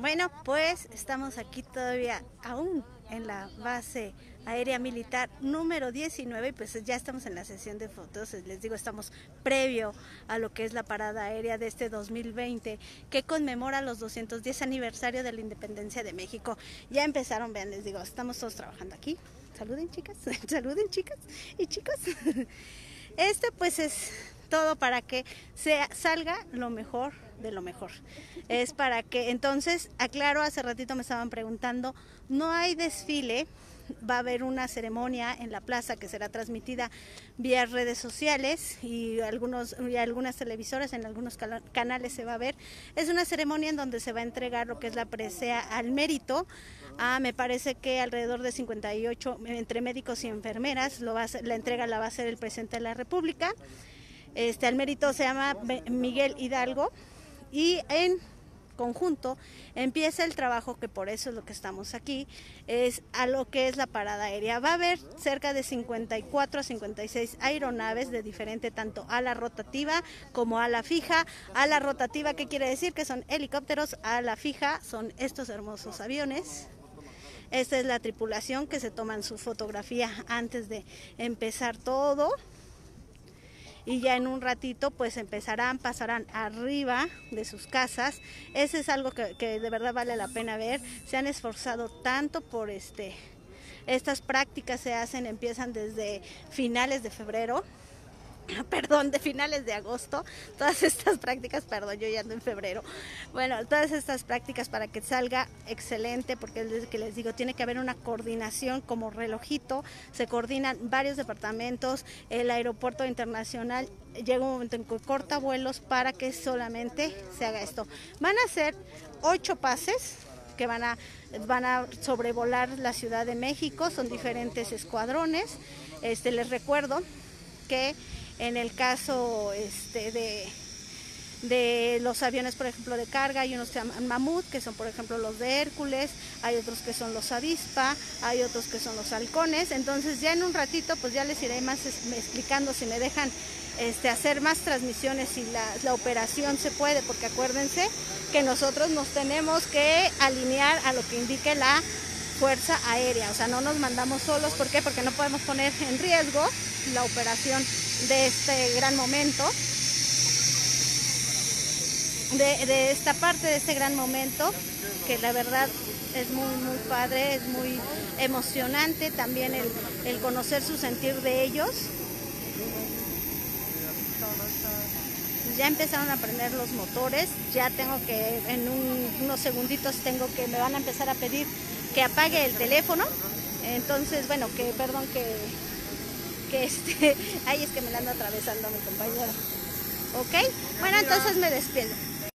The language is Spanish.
Bueno, pues estamos aquí todavía aún en la base aérea militar número 19 y pues ya estamos en la sesión de fotos, les digo, estamos previo a lo que es la parada aérea de este 2020 que conmemora los 210 aniversario de la independencia de México. Ya empezaron, vean, les digo, estamos todos trabajando aquí. Saluden chicas, saluden chicas y chicos. Este pues es todo para que sea, salga lo mejor de lo mejor. Es para que, entonces, aclaro, hace ratito me estaban preguntando, no hay desfile, va a haber una ceremonia en la plaza que será transmitida vía redes sociales y algunos y algunas televisoras en algunos canales se va a ver. Es una ceremonia en donde se va a entregar lo que es la presea al mérito. Ah, me parece que alrededor de 58 entre médicos y enfermeras lo va a la entrega la va a hacer el presidente de la República. Este, al mérito se llama Miguel Hidalgo y en conjunto empieza el trabajo, que por eso es lo que estamos aquí, es a lo que es la parada aérea. Va a haber cerca de 54 a 56 aeronaves de diferente tanto ala rotativa como ala fija. Ala rotativa, ¿qué quiere decir? Que son helicópteros, ala fija son estos hermosos aviones. Esta es la tripulación que se toman su fotografía antes de empezar todo y ya en un ratito pues empezarán, pasarán arriba de sus casas. Ese es algo que, que de verdad vale la pena ver. Se han esforzado tanto por este... Estas prácticas se hacen, empiezan desde finales de febrero perdón, de finales de agosto, todas estas prácticas, perdón, yo ya ando en febrero, bueno, todas estas prácticas para que salga excelente, porque es que les digo, tiene que haber una coordinación como relojito, se coordinan varios departamentos, el aeropuerto internacional llega un momento en que corta vuelos para que solamente se haga esto. Van a ser ocho pases que van a, van a sobrevolar la Ciudad de México, son diferentes escuadrones. Este, les recuerdo que en el caso este, de, de los aviones, por ejemplo, de carga, hay unos que se llaman Mamut, que son, por ejemplo, los de Hércules, hay otros que son los Avispa, hay otros que son los Halcones. Entonces, ya en un ratito, pues ya les iré más explicando si me dejan este, hacer más transmisiones si la, la operación se puede, porque acuérdense que nosotros nos tenemos que alinear a lo que indique la fuerza aérea, o sea, no nos mandamos solos, ¿por qué? Porque no podemos poner en riesgo la operación de este gran momento, de, esta parte de este gran momento, que la verdad es muy, muy padre, es muy emocionante también el, conocer su sentir de ellos. Ya empezaron a prender los motores, ya tengo que, en unos segunditos tengo que, me van a empezar a pedir que apague el teléfono. Entonces, bueno, que perdón que que este, ay es que me la ando atravesando mi compañero. ¿Ok? Bueno, entonces me despido.